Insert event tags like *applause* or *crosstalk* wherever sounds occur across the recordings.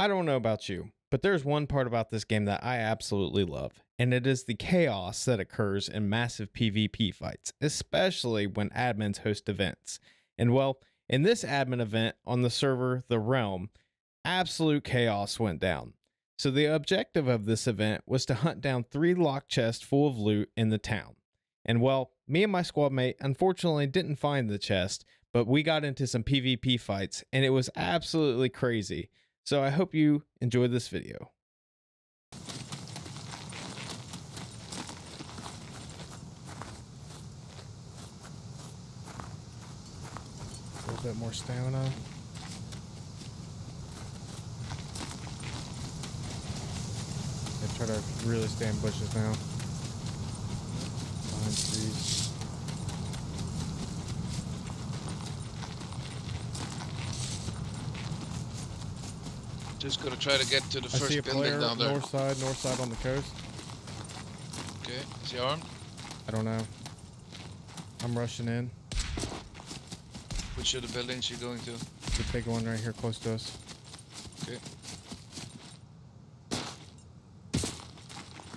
I don't know about you, but there's one part about this game that I absolutely love, and it is the chaos that occurs in massive PvP fights, especially when admins host events. And well, in this admin event on the server The Realm, absolute chaos went down. So the objective of this event was to hunt down three lock chests full of loot in the town. And well, me and my squad mate unfortunately didn't find the chest, but we got into some PvP fights and it was absolutely crazy. So I hope you enjoyed this video. A little bit more stamina. I try to really stay in bushes now. Behind trees. Just gotta try to get to the I see a first building player down there. north side, north side on the coast. Okay, is he armed? I don't know. I'm rushing in. Which of the buildings you going to? The big one right here close to us. Okay.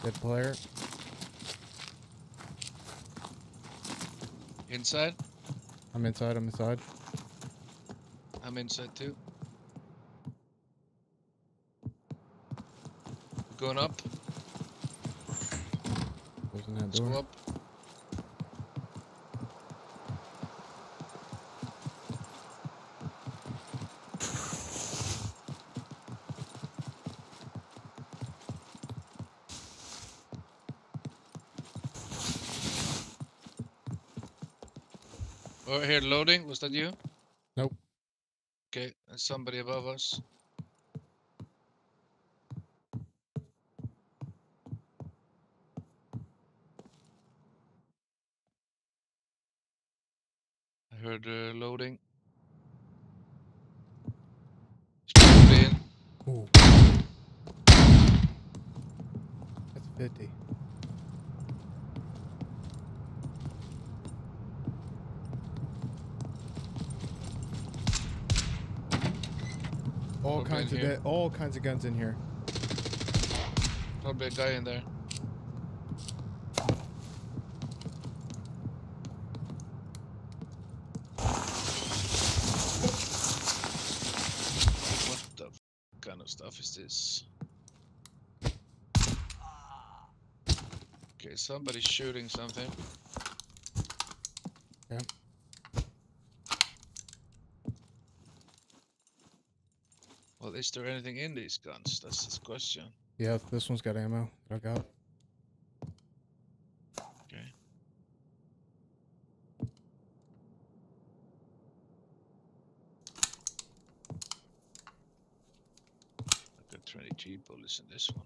Dead player. Inside? I'm inside, I'm inside. I'm inside too. Going up. Closing that Let's go door. up. Oh, here loading. Was that you? Nope. Okay, there's somebody above us. I heard uh, loading. He's probably in. Ooh. That's 50. All Okay, kinds of here. de- all kinds of guns in here. Probably a guy in there. What the kind of stuff is this? Okay, somebody's shooting something. Is there anything in these guns? That's the question. Yeah, this one's got ammo I got. Okay. I've got 23 bullets in this one.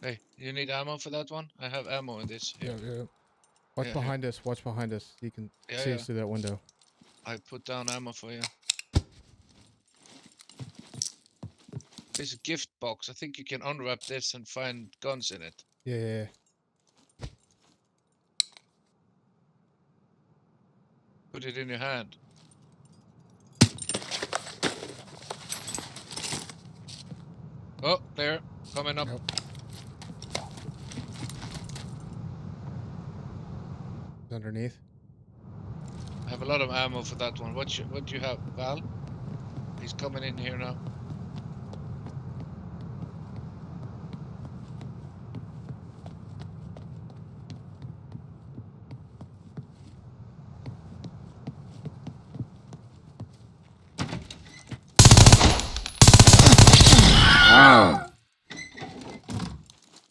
Hey, you need ammo for that one? I have ammo in this. Here. Yeah, yeah. Watch Yeah, yeah. behind us. Watch behind us. You can Yeah, see yeah. us through that window. I put down ammo for you. There's a gift box. I think you can unwrap this and find guns in it. Yeah, yeah, yeah. Put it in your hand. Oh, there. Coming up. Yep. Underneath. I have a lot of ammo for that one. What you, what do you have, Val? He's coming in here now.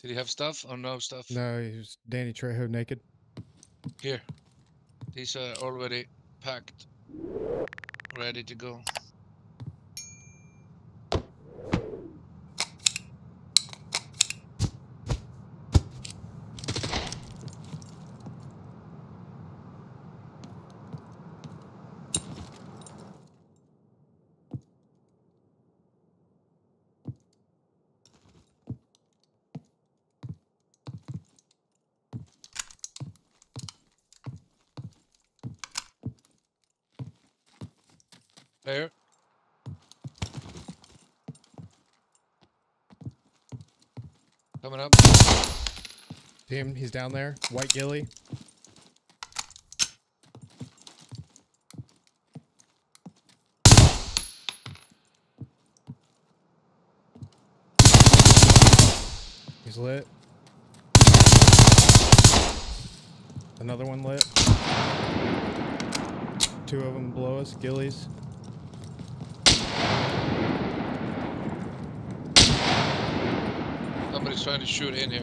Did he have stuff or no stuff? No, he was Danny Trejo naked. Here. These are already packed. Ready to go. There. Coming up. Him? He's down there. White ghillie. He's lit. Another one lit. Two of them below us. Ghillies. Somebody's trying to shoot in here.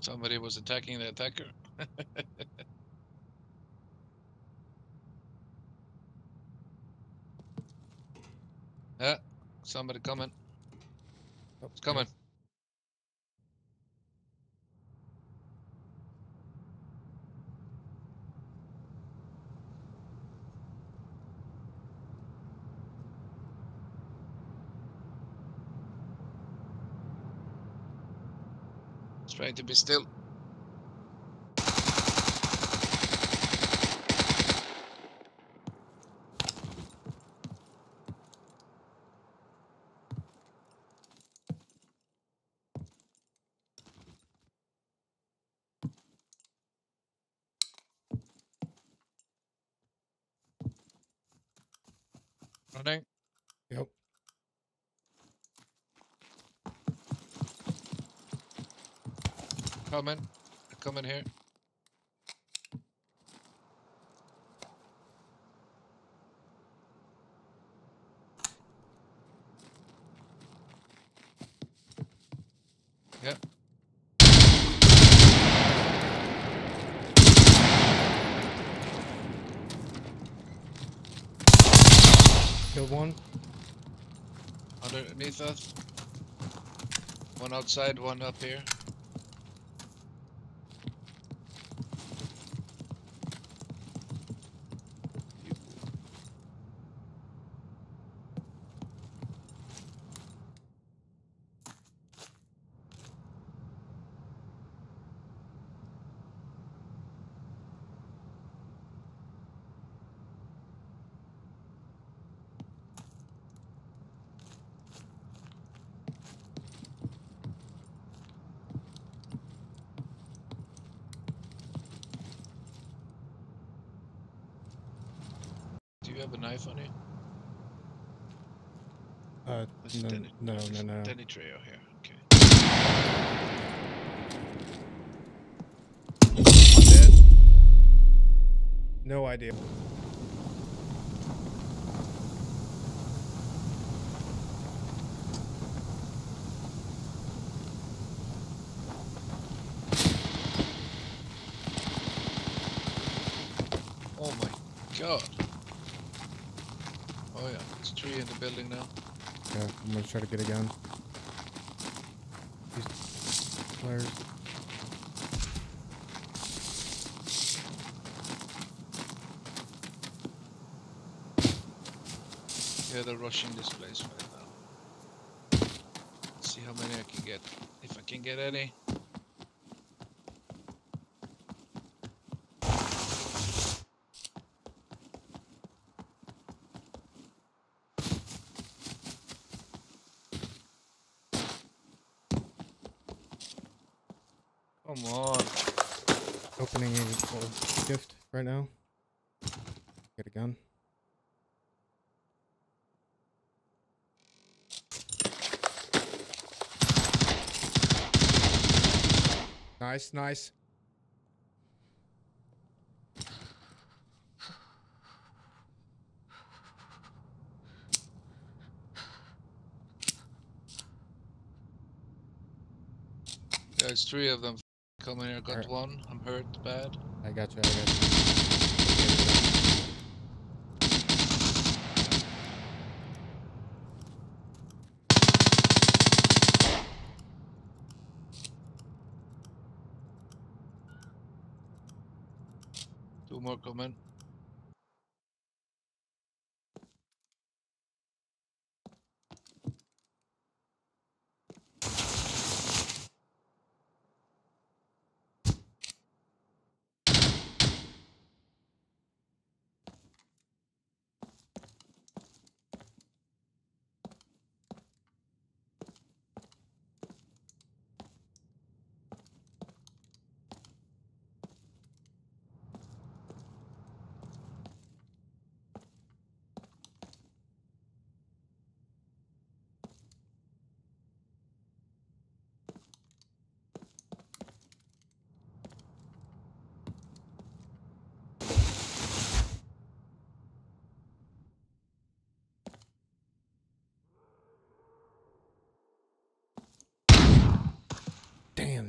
Somebody was attacking the attacker. *laughs* yeah, somebody coming. It's coming. To be still. Running. Yep. Coming. Coming here. Yep. Killed one. Underneath us. One outside, one up here. Do you have a knife on you? Uh, This is no, Denny, no, this no, is no. Denny Trejo here. Okay. Dead. No idea. Oh my god. Oh yeah, it's three in the building now. Yeah, I'm gonna try to get a gun. These players. Yeah, they're rushing this place right now. Let's see how many I can get. If I can get any. Come on. Opening a gift right now. Get a gun. Nice, nice. There's three of them coming here. Got Alright. one. I'm hurt bad. I got you. I got you. Two more coming.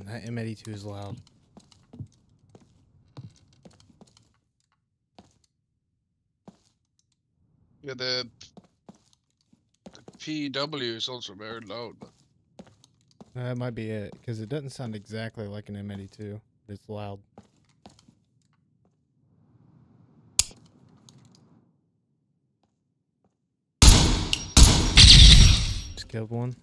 That M82 is loud. Yeah, the, the PW is also very loud. But That might be it, because it doesn't sound exactly like an M82. But it's loud. Just killed one.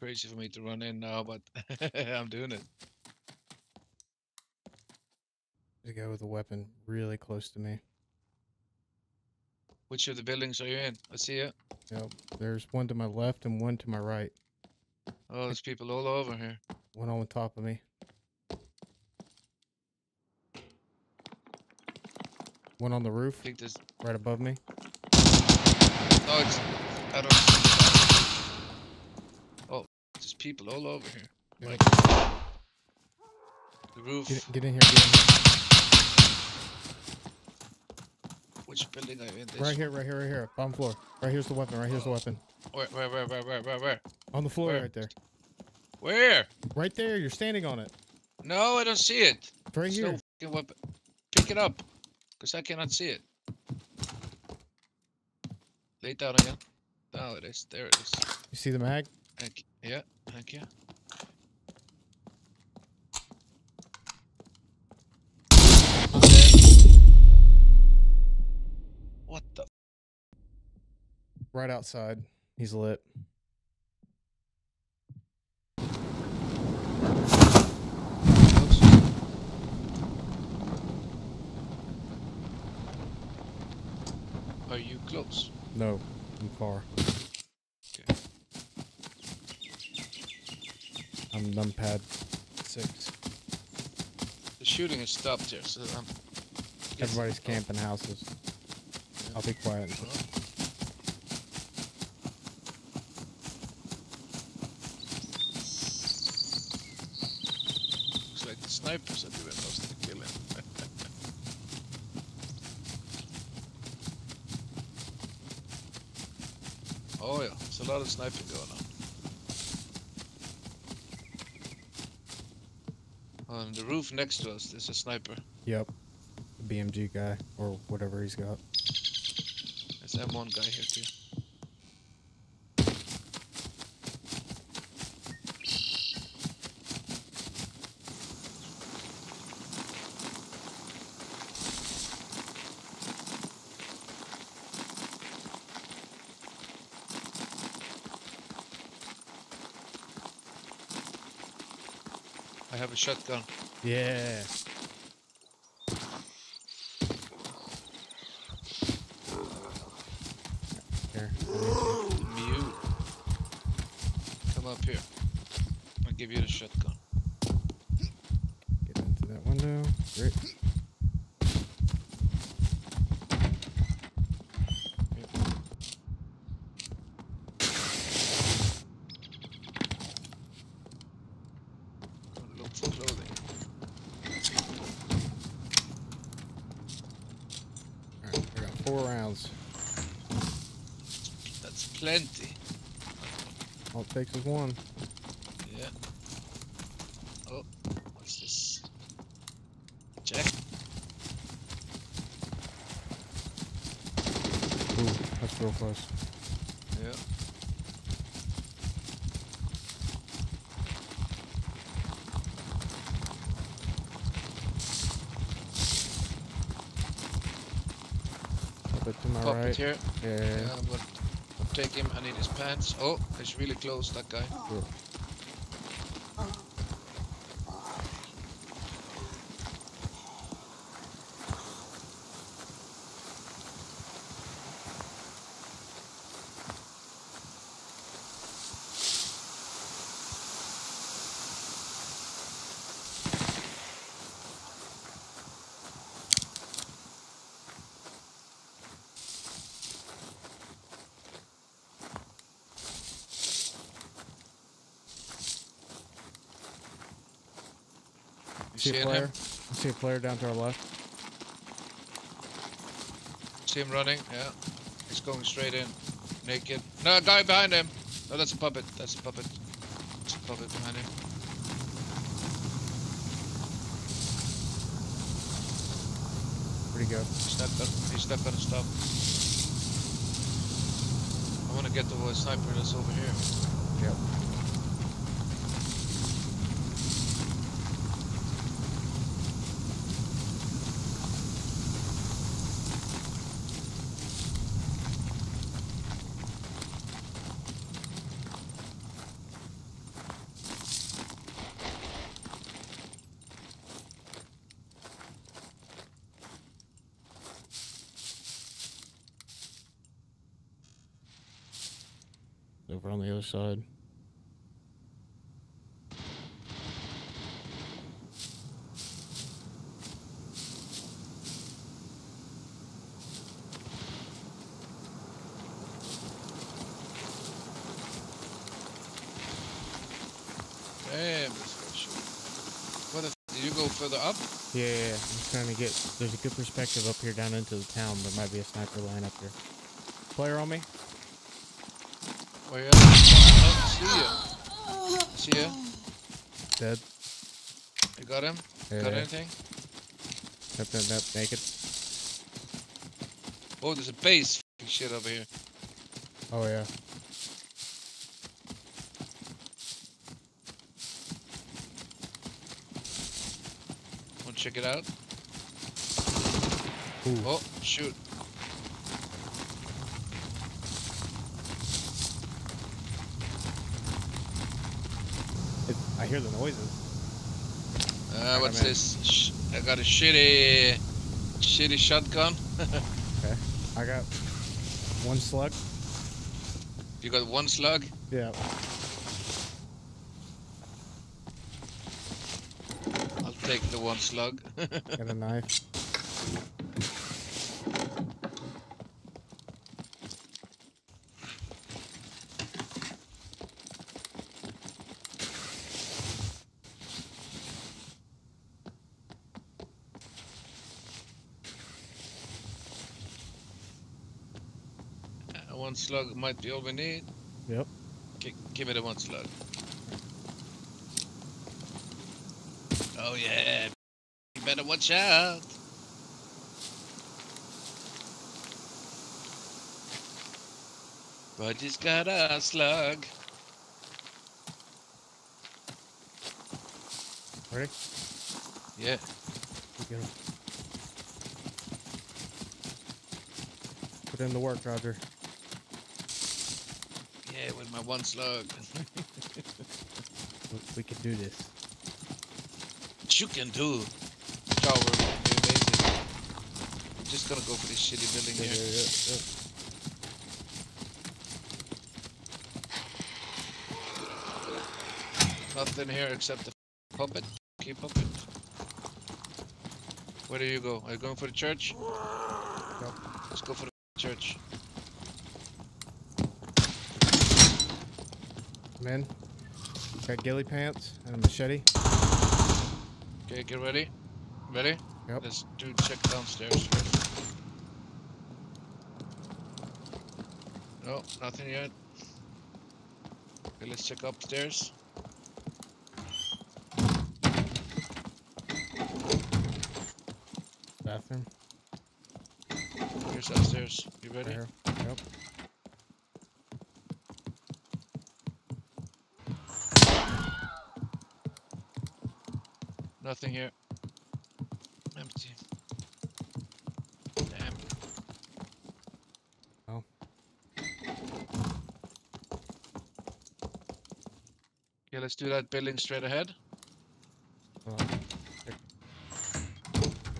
Crazy for me to run in now, but *laughs* I'm doing it. There's a guy with a weapon really close to me. Which of the buildings are you in? I see it. Yep. There's one to my left and one to my right. Oh, there's people all over here. One on top of me. One on the roof. I think there's. right above me. No, it's. I don't. see the- Oh, there's people all over here. Like, the roof. Get, get in here, get in here. Which building are you in? This Right here, right here, right here. Bottom floor. Right here's the weapon, right here's the weapon. Where, where, where, where, where, where, where? On the floor Where? right there. Where? Right there, you're standing on it. No, I don't see it. Right It's here. no weapon. Pick it up, cause I cannot see it. Lay down again. Now it is. There it is. You see the mag? Yeah, thank you. What the? Right outside. He's lit. Are you close? No, I'm far. Okay. I'm numpad six. The shooting has stopped here, so I'm. Everybody's camping houses. I'll be quiet. Oh, Looks like the snipers are doing most of the killing. *laughs* oh yeah, there's a lot of sniping going the roof next to us, there's a sniper. Yep. BMG guy or whatever he's got. There's M1 guy here too. I have a shotgun. Yeah. Here. I need you. Mew. Come up here. I'll give you the shotgun. Get into that window. Great. Gonna look for clothing. Alright, I got four rounds. That's plenty. All it takes is one. Yeah. Oh, what's this? Jack. Ooh, that's real close. Yeah. A bit to my Pop it right. here. Yeah. Yeah, I'm gonna take him. I need his pants. Oh, he's really close, that guy. Cool. See a player? him? I'm see a player down to our left. See him running? Yeah. He's going straight in. Naked. No, guy behind him. No, that's a puppet. That's a puppet. That's a puppet behind him. Pretty good. He's not gonna, he's not gonna stop. I wanna get the uh, sniper that's over here. Yep. Over on the other side. Damn, this guy shooting. What you go further up? Yeah, yeah, yeah. I'm trying to get. There's a good perspective up here down into the town. There might be a sniper line up here. Player on me. Where you? Oh, see ya. See ya. Dead. You got him? Yeah. Got anything? Yep, yep, yep, naked. Oh, there's a base f***ing shit over here. Oh yeah. Wanna check it out? Ooh. Oh, shoot. Hear the noises. Uh, what's this? I got a shitty, shitty shotgun. *laughs* Okay. I got one slug. you got one slug? Yeah. I'll take the one slug. *laughs* Got a knife. Uh, one slug might be all we need. Yep. Gi- give me the one slug. Oh yeah. You better watch out. But he's got a slug. Ready? Yeah. Get him. Put in the work, Roger. Yeah, with my one slug. We, *laughs* we can do this. you can do. Tower amazing. I'm just gonna go for this shitty building Yeah, here. yeah, yeah, Nothing here except the puppet. Keep puppet. Where do you go? Are you going for the church? Yep. Let's go for the church. I'm in. Got ghillie pants and a machete. Okay, get ready. Ready? Yep. Let's do check downstairs first. No, nothing yet. Okay, let's check upstairs. Bathroom. Here's upstairs. You ready? There. Yep. Nothing here. Empty. Damn. Oh. Okay, let's do that building straight ahead. Hold on. Here.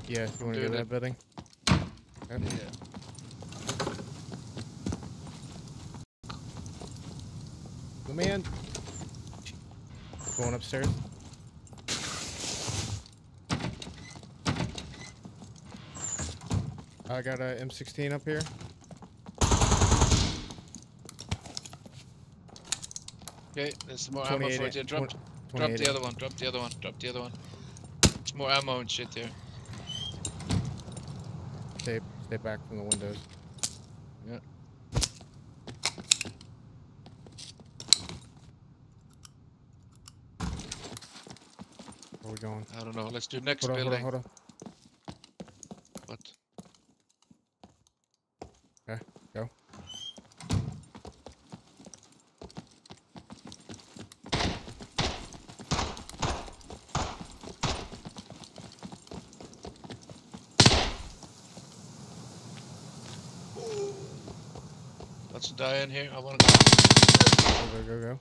Yeah, you want to go to that building? Yep. Yeah. Come in. Going upstairs. I got a M16 up here. Okay, there's some more ammo for 28 it. Yeah, drop, drop the other one. Drop the other one. Drop the other one. more ammo and shit here. Stay, stay back from the windows. Yeah. Where we going? I don't know. Let's do next Hold on, hold on, building. hold on. What? Okay, go. Let's die in here. I want to go. Go, go, go.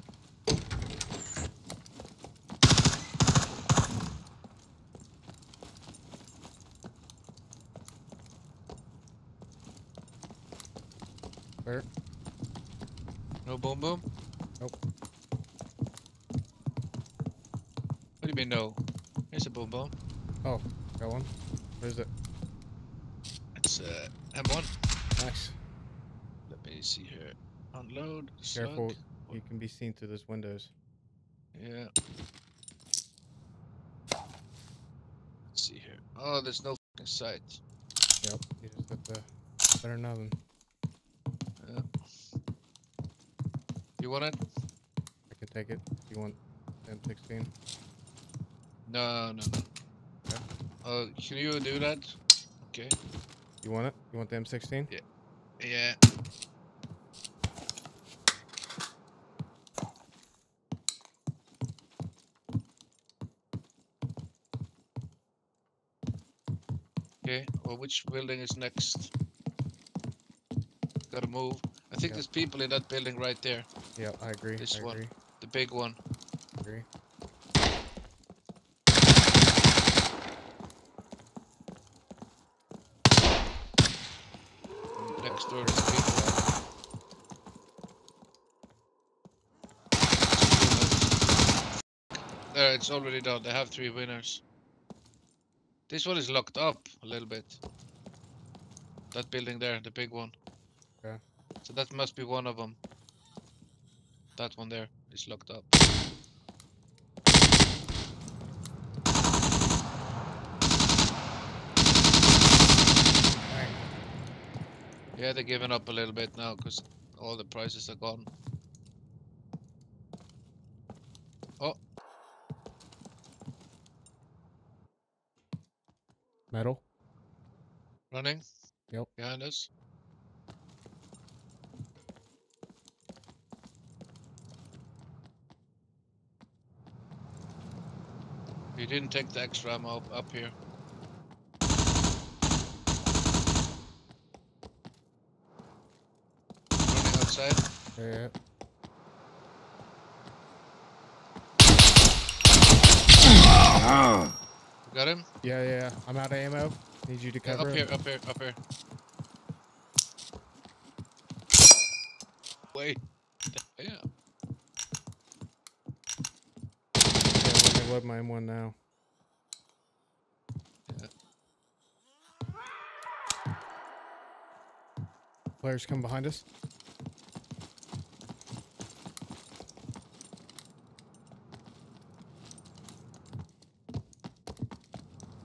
Clear. No boom boom? Nope. What do you mean no? Here's a boom boom. Oh, got one. Where is it? It's uh, M1. Nice. See here. Unload. Careful. You can be seen through those windows. Yeah. Let's see here. Oh, there's no fucking sight. Yep. You just have to better know them. Yeah. You want it? I can take it. You want M16? No, no, no. Okay. Oh, can you do that? Okay. You want it? You want the M16? Yeah. Okay, well, which building is next? Gotta move. I think Yeah. there's people in that building right there. Yep, I agree. This I one. agree. The big one. Agree. Next door the people. There, it's already done. They have three winners. This one is locked up a little bit. That building there, the big one. Okay. So that must be one of them. That one there is locked up. Yeah, they're giving up a little bit now because all the prices are gone. Oh. Metal. Running. Yep. Behind us. You didn't take the extra ammo up, up here. Running outside. Yeah, yeah. Got him? Yeah, yeah, yeah. I'm out of ammo. Need you to Yeah, cover up here, up here, up here. Wait. Yeah. Yeah, let my M1 now. Players come behind us.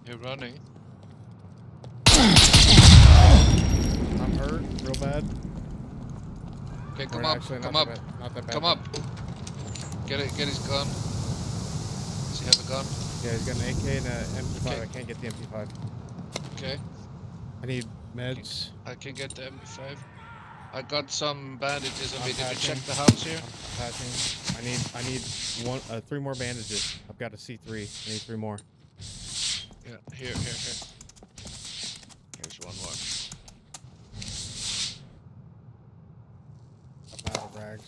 You're running. Real bad. Okay, Or come up, actually, come up, bad- not that bad. come up. Get it, get his gun. Does he have a gun? Yeah, he's got an AK and an MP5. Okay. I can't get the MP5. Okay, I need meds. I can get the MP5. I got some bandages on I'm me. Did you check the house here? I'm patching. I need I need one uh, three more bandages. I've got a C3. I need three more. Yeah, here, here, here. Here's one more. I'm out of rags.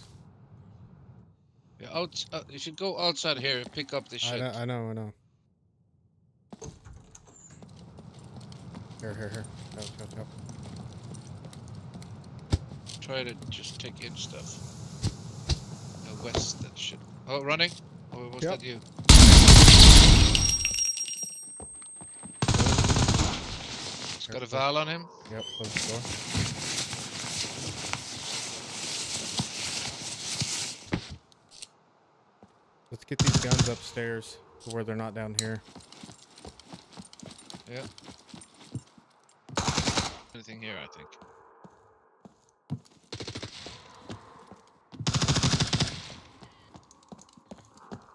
Yeah, out, uh, you should go outside here and pick up this I shit. know, I know, I know. Here, here, here. Go, go, go. Try to just take in stuff. Uh, west, that shit. Oh, running? Or was Yep. that you? He's got a vial on him. Yep, close the door. Get these guns upstairs to where they're not down here. Yeah. Anything here, I think.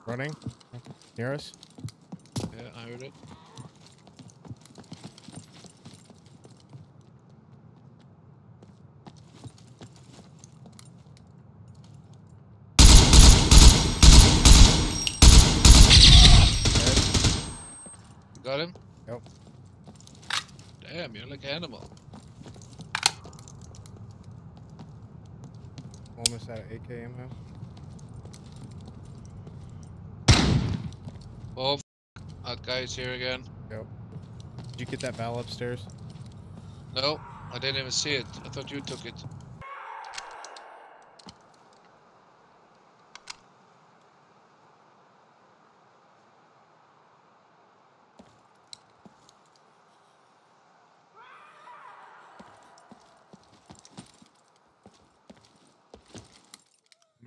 Running. Near us. Yeah, I heard it. You got him? Yep. Damn, you're like an animal. Almost out of AKM ammo. Oh, f- that guy's here again. Yep. Did you get that valve upstairs? No, I didn't even see it. I thought you took it.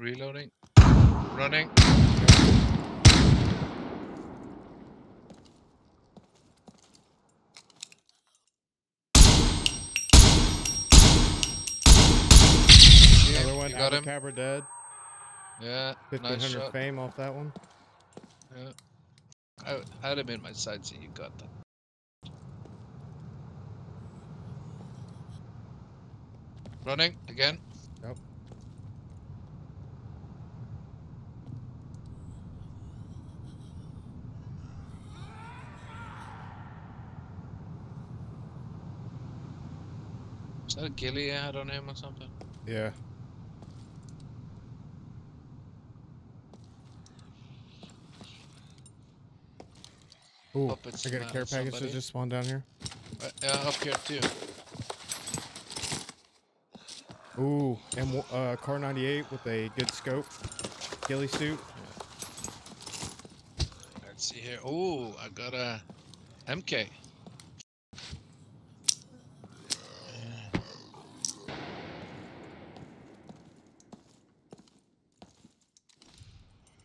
Reloading. Running. Another one. you got him? Abracadabra dead. Yeah, nice 1500 shot. fame off that one. Yeah. I had him in my sights and you got that. Running again. Yep. Is that a ghillie I had on him or something? Yeah. Ooh, I got a uh, care package that just spawned down here. Uh, yeah, up here too. Ooh, M uh, Kar 98 with a good scope, ghillie suit. Let's see here. Oh, I got a MK.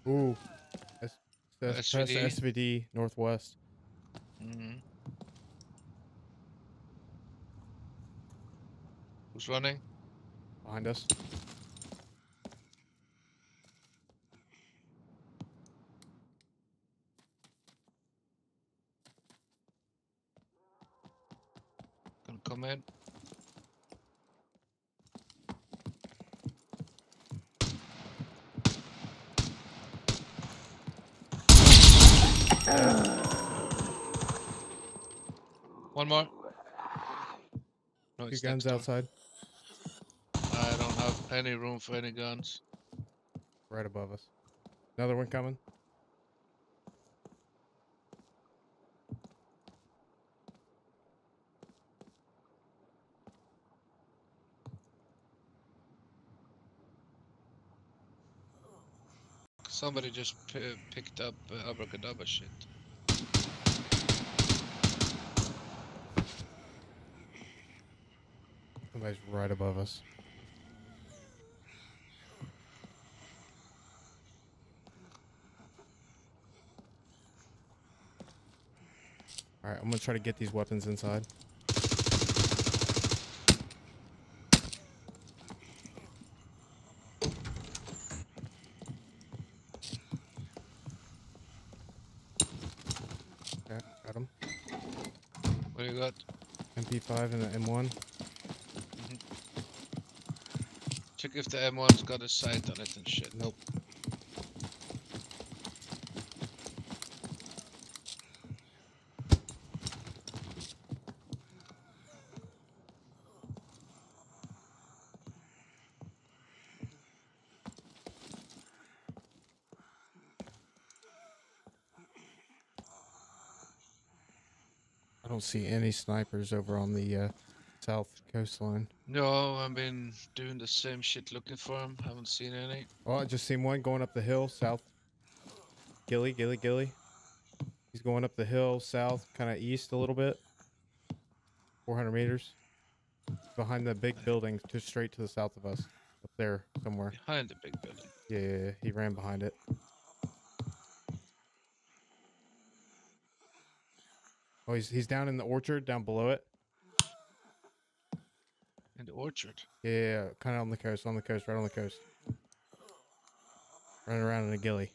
Ooh, S- that's SVD. SVD Northwest. hmm Who's running? behind us. Gonna come in. One more. No, it's guns outside, I don't have any room for any guns. right above us. Another one coming. Somebody just picked up uh, abracadabra shit. Somebody's right above us. All right, I'm gonna try to get these weapons inside. Okay, got him. What do you got? MP5 and an M1. Check if the M1's got a sight on it and shit. Nope. I don't see any snipers over on the uh, south coastline. No, I've been doing the same shit looking for him. Haven't seen any. Oh, I just seen one going up the hill south. Ghillie, Ghillie, Ghillie. He's going up the hill south, kind of east a little bit. 400 meters. Behind the big building, just straight to the south of us. Up there somewhere. Behind the big building. Yeah, yeah, yeah. He ran behind it. Oh, he's he's down in the orchard, down below it. Orchard. Yeah, yeah, yeah. kind of on the coast, on the coast, right on the coast. Running around in a ghillie.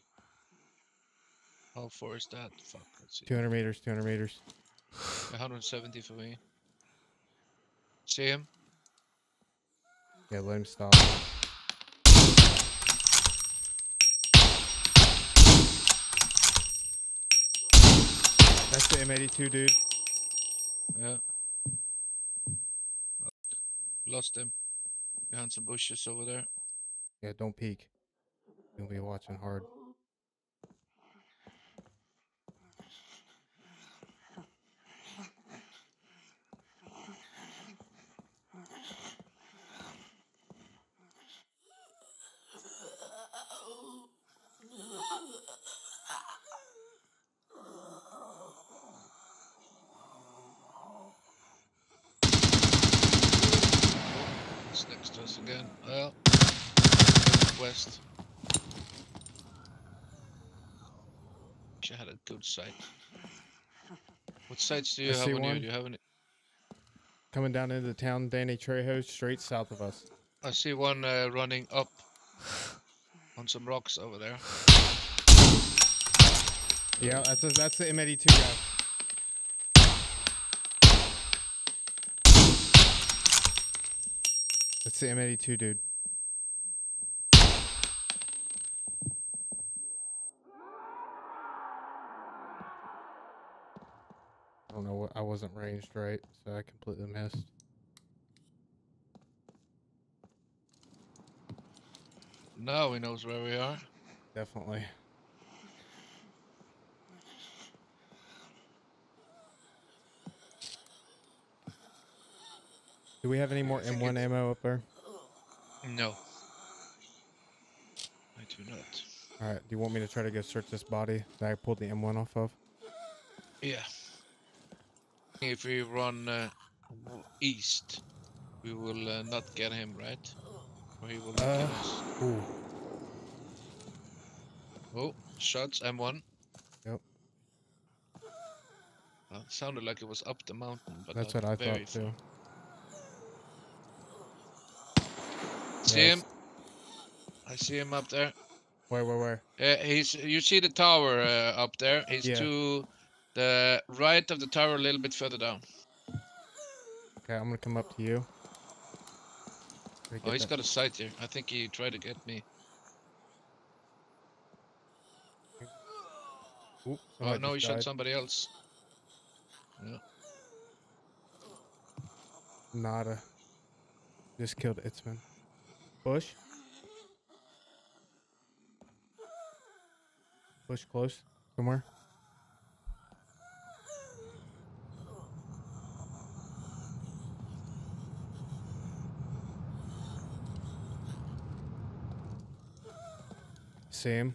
How far is that? Fuck, let's see. 200 meters, 200 meters. 170 for me. See him? Yeah, let him stop. That's the M82, dude. Lost him. Behind some bushes over there. Yeah, don't peek. You'll be watching hard. He's next to us again. Well, west. Actually, had a good sight. What sights do you I have see one. You have any? Coming down into the town, Danny Trejo, straight south of us. I see one uh, running up *sighs* on some rocks over there. Yeah, that's a, that's the M82 guy. That's the M82 dude. I don't know what I wasn't ranged right, so I completely missed. Now he knows where we are. Definitely. Do we have any more M1 it's- ammo up there? No. I do not. All right. Do you want me to try to go search this body that I pulled the M1 off of? Yeah. If we run uh, east, we will uh, not get him, right? Or he will not Uh, get us. Ooh. Oh, shots, M1. Yep. Well, it sounded like it was up the mountain, but That's what I thought too. See Yes. him? I see him up there. Where, where, where? Uh, he's. You see the tower uh, up there? He's Yeah. The right of the tower, a little bit further down. Okay, I'm gonna come up to you. Oh, he's that- got a sight here. I think he tried to get me. Oop, Oh no, he just shot somebody else. Nada. Just killed Itzman. Bush. Bush close. Somewhere. Him.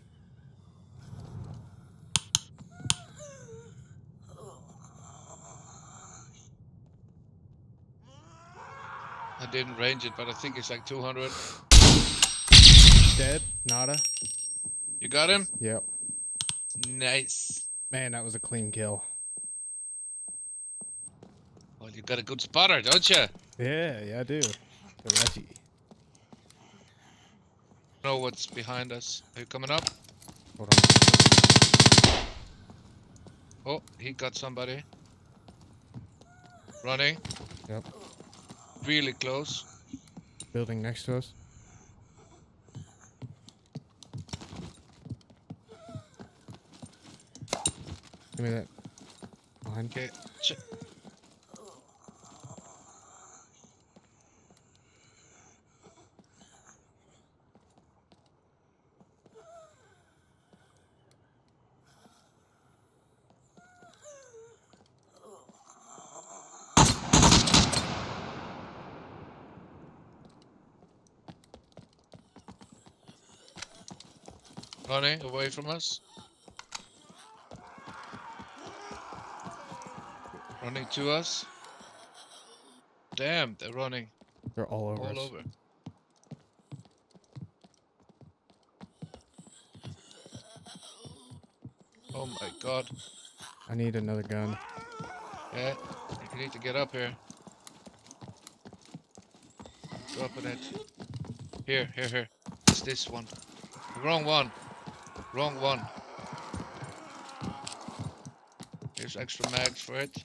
I didn't range it, but I think it's like 200. Dead. Nada. You got him? Yep. Nice. Man, that was a clean kill. Well, you got a good spotter, don't you? Yeah, yeah, I do. Reggie. Know what's behind us. Are you coming up? Hold on. Oh, he got somebody. Running. Yep. Really close. Building next to us. Give me that. Behind. Okay. Away from us. Running to us. Damn, they're running They're all over all us. over. Oh my god. I need another gun. Yeah, you need to get up here. Go up on it. Here, here, here. It's this one. Wrong one. Wrong one. Here's extra mags for it.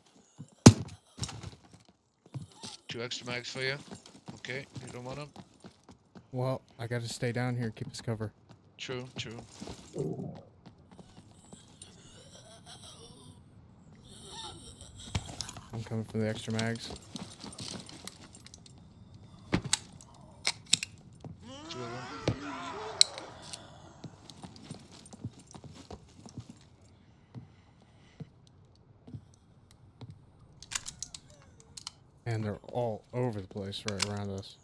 Two extra mags for you. Okay, you don't want them? Well, I gotta stay down here and keep us cover. True, true. I'm coming for the extra mags. Two of them. And they're all right around us.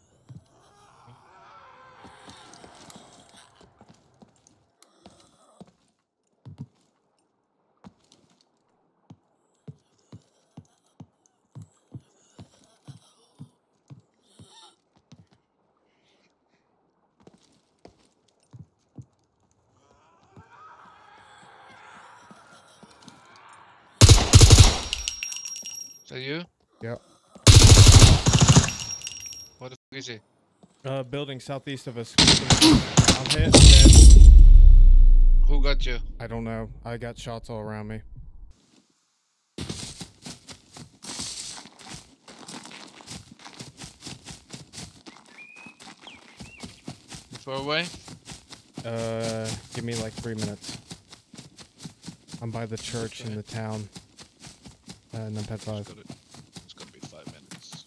Is that you? Yep. What the fuck is he? Uh, building southeast of us. I'm hit. dead. Who got you? I don't know. I got shots all around me. Far away? Uh, give me like three minutes. I'm by the church in the town. Uh, and then pet five. gonna, it's gonna be five minutes.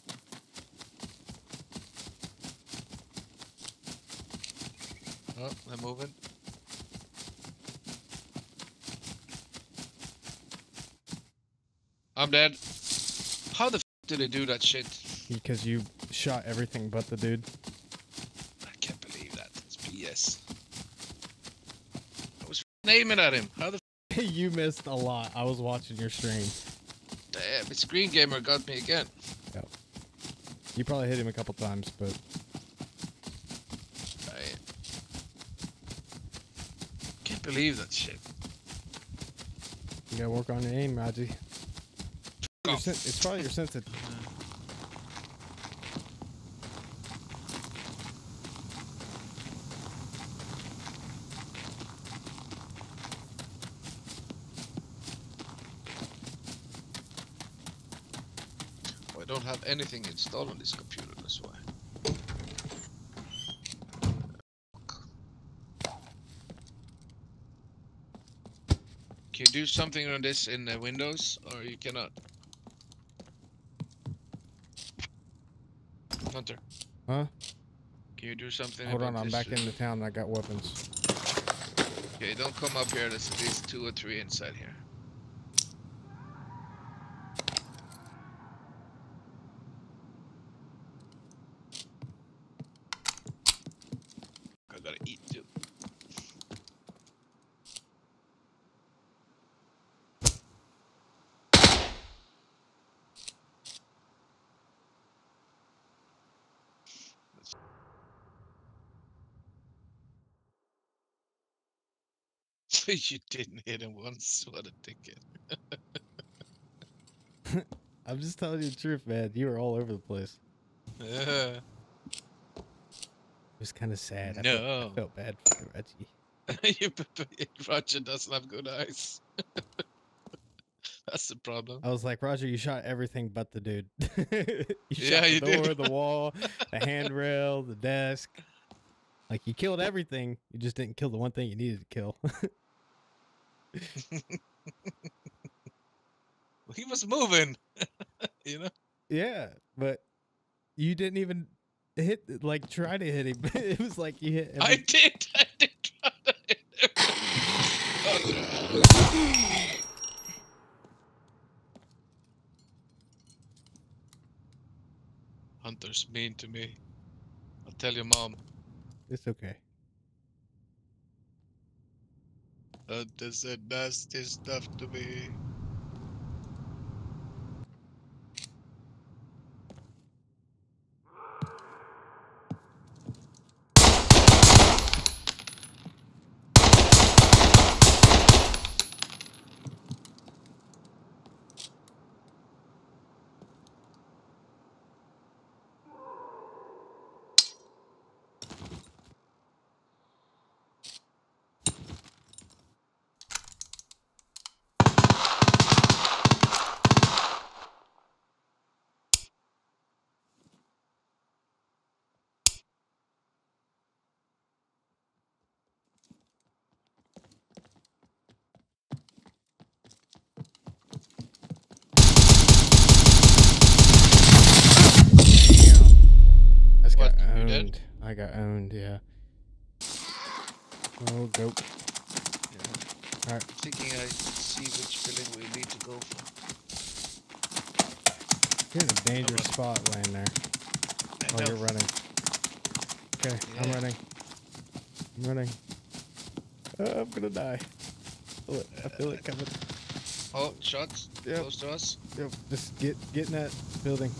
Oh, they're moving. I'm dead. How the f did they do that shit? Because you shot everything but the dude. I can't believe that. It's BS. I was f- aiming at him. How the f *laughs* you missed a lot. I was watching your stream. damn? It's Green Gamer got me again. You probably hit him a couple times, but I can't believe that shit. you gotta work on your aim, Raji. Your it's probably your sensitive. Oh, I don't have anything installed on this computer, that's why. Can you do something on this in uh, Windows, or you cannot? Hunter. Huh? Can you do something? Hold on, I'm back in the town. I got weapons. Okay, don't come up here. There's at least two or three inside here. I gotta eat too. *laughs* you didn't hit him once. What a dickhead. *laughs* I'm just telling you the truth, man. You were all over the place. Yeah. It was kind of sad. I felt, I No. felt bad for you, Reggie. *laughs* You Roger doesn't have good eyes. That's the problem. I was like, Roger, you shot everything but the dude. you Yeah, shot you the did. door, the wall, the handrail, the desk. Like you killed everything. You just didn't kill the one thing you needed to kill. He was moving. *laughs* you know? yeah, but you didn't even hit like try to hit him. *laughs* it was like you hit. I did. *laughs* I did try to hit him. Hunter's mean to me. I'll tell your mom. It's okay. Uh, Hunter said nasty stuff to me. I got owned. Yeah. Oh, go. Yeah. Alright. Thinking I see which building we need to go for. You're in a dangerous spot laying there. I Oh, know. you're running. Okay, I'm running. I'm running. Oh, I'm gonna die. Feel it. I feel it coming. Oh, shots Yep. close to us. Yep. Just get get in that building.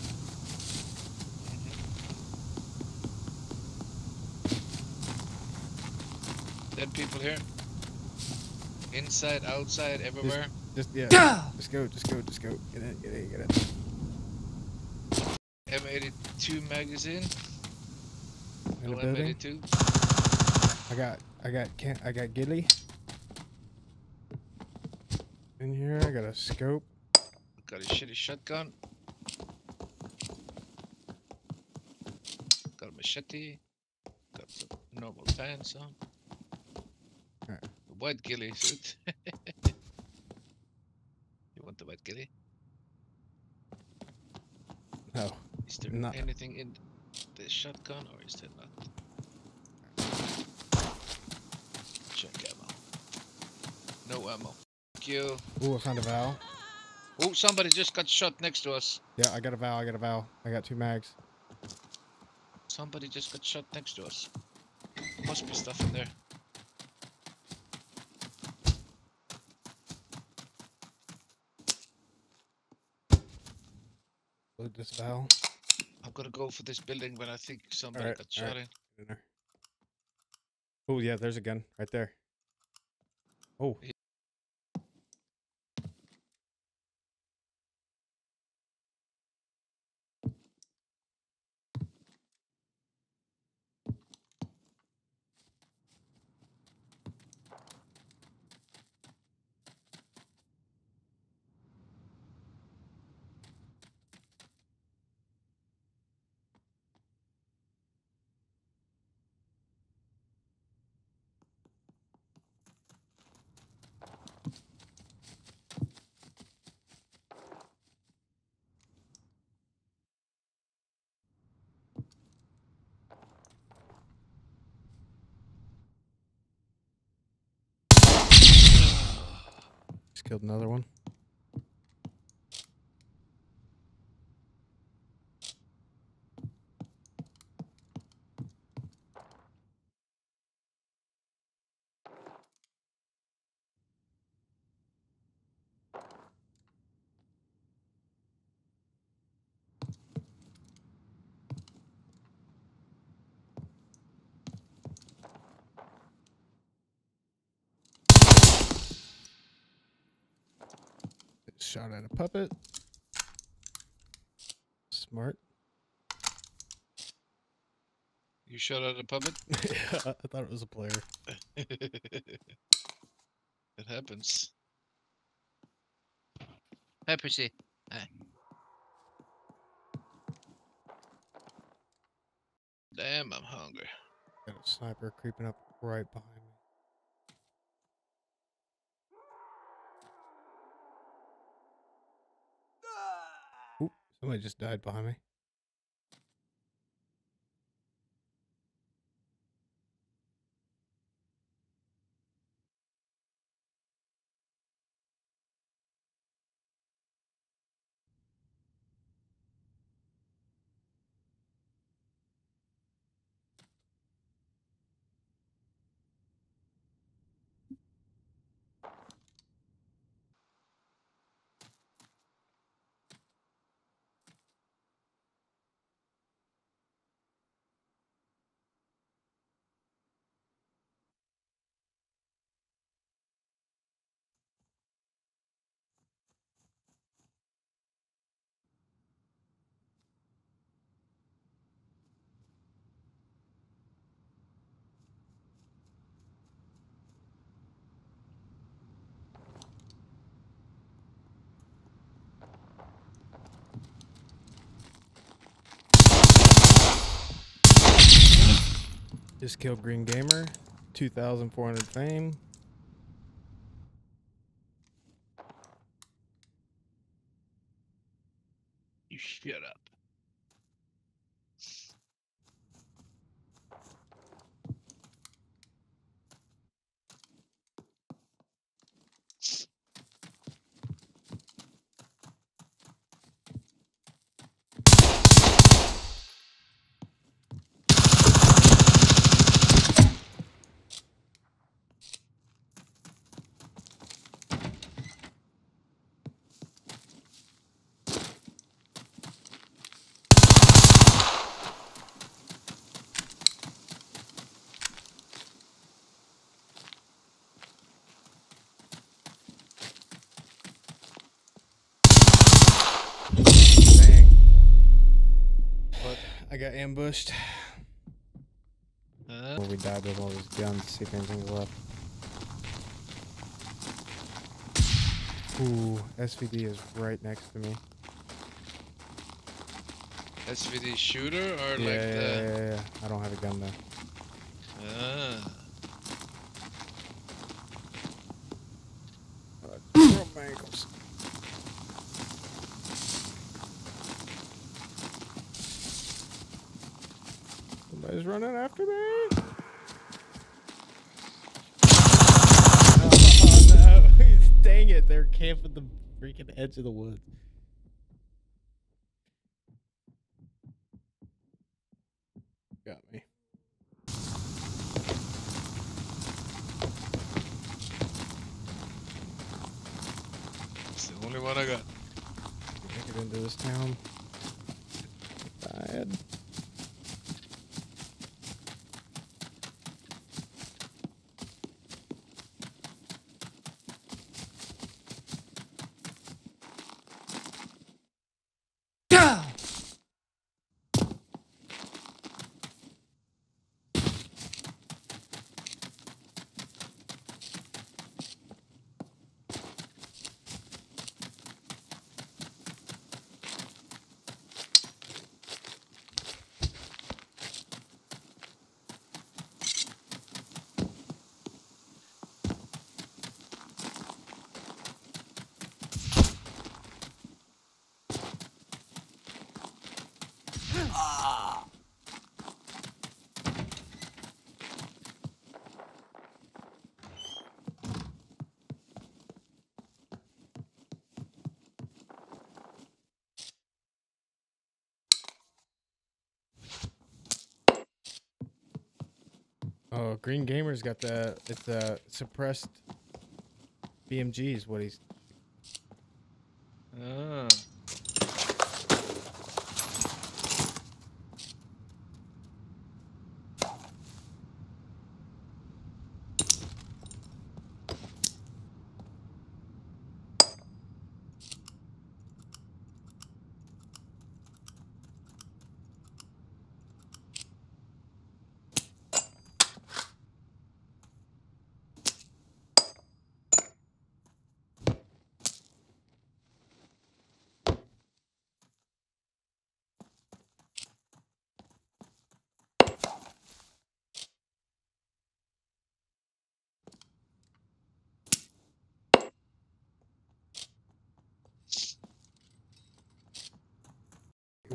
Dead people here. Inside, outside, everywhere. Just yeah. *coughs* just go. Just go. Just go. Get in. Get in. Get in. M82 magazine. In the building. M82. I got. I got. Can I got Ghillie. In here, I got a scope. Got a shitty shotgun. Got a machete. Got some normal pants on. White ghillie suit. you want the white ghillie? No. Is there Not- anything in the shotgun or is there not? Check ammo. No ammo. Thank you. Ooh, I found a valve. Oh, somebody just got shot next to us. Yeah, I got a valve. I got a valve. I got two mags. Somebody just got shot next to us. Must be stuff in there. This valve. I'm gonna go for this building when I think somebody Alright, got shot alright. in. in. Oh yeah, there's a gun right there. Oh, killed another one. Shot at a puppet. Smart. You shot at a puppet? *laughs* yeah, I thought it was a player. *laughs* it happens. Hey, pussy. Hey. Damn, I'm hungry. Got a sniper creeping up right behind somebody just died behind me. Just killed Green Gamer. 2,400 fame. You shut up. Got ambushed. Uh, Where we died with all those guns. See if anything's left. Ooh, SVD is right next to me. SVD shooter or yeah, like yeah, the. yeah, yeah. I don't have a gun though. Ah. From my ankles. Somebody's running after me. Oh *laughs* no! Dang it! They're camping the freaking edge of the woods. Got me. It's the only one I got. Make it into this town. Bad. Oh, Green Gamer's got the it's a suppressed BMG is what he's Ah.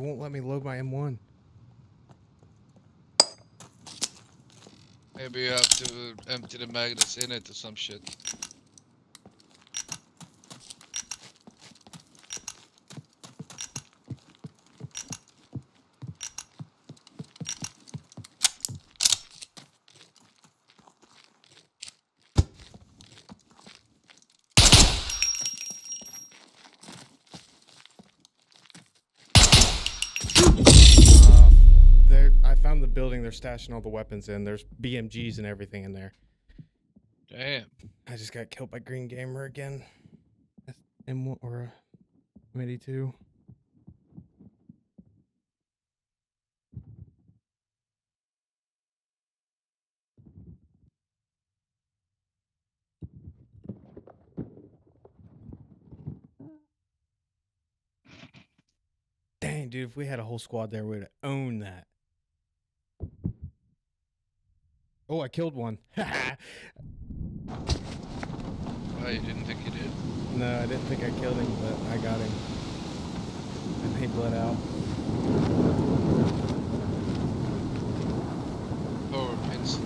it won't let me load my M1. Maybe you have to the magnets in it or some shit. Uh, I found the building they're stashing all the weapons in. There's BMGs and everything in there. Damn. I just got killed by Green Gamer again. That's M1 or uh, M82. Dang, dude, if we had a whole squad there, we'd own that. Oh, I killed one. *laughs* I didn't think you did. No, I didn't think I killed him, but I got him. And he bled out. Oh, it's